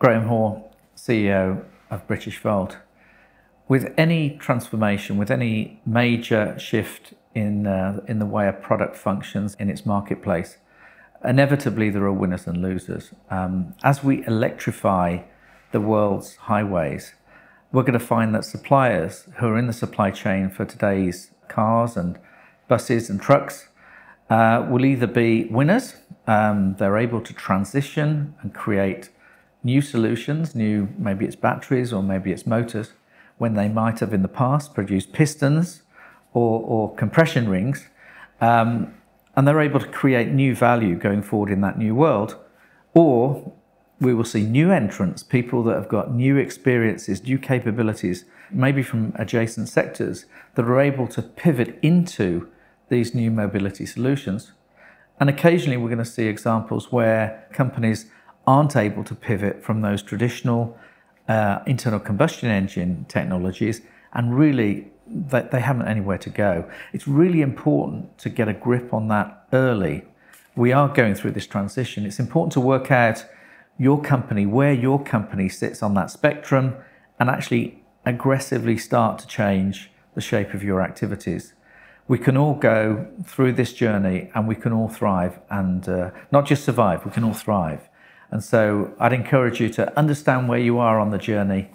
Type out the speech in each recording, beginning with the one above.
Graham Hall, CEO of British Volt. With any transformation, with any major shift in, uh, in the way a product functions in its marketplace, inevitably there are winners and losers. Um, as we electrify the world's highways, we're going to find that suppliers who are in the supply chain for today's cars and buses and trucks uh, will either be winners, um, they're able to transition and create new solutions, new, maybe it's batteries or maybe it's motors, when they might have in the past produced pistons or, or compression rings. Um, and they're able to create new value going forward in that new world. Or we will see new entrants, people that have got new experiences, new capabilities, maybe from adjacent sectors, that are able to pivot into these new mobility solutions. And occasionally we're going to see examples where companies aren't able to pivot from those traditional uh, internal combustion engine technologies and really that they haven't anywhere to go. It's really important to get a grip on that early. We are going through this transition. It's important to work out your company, where your company sits on that spectrum, and actually aggressively start to change the shape of your activities. We can all go through this journey and we can all thrive and uh, not just survive, we can all thrive. And so I'd encourage you to understand where you are on the journey,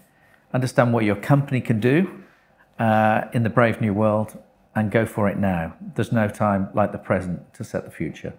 understand what your company can do uh, in the brave new world, and go for it now. There's no time like the present to set the future.